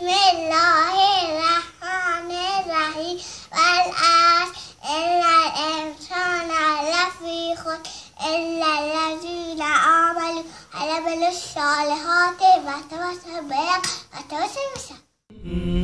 بسم الله الرحمن الرحیم. والعصر ان الانسان لفی خود الا الذین آمنوا. و بل الصالحات و تواصوا بالحق و تواصوا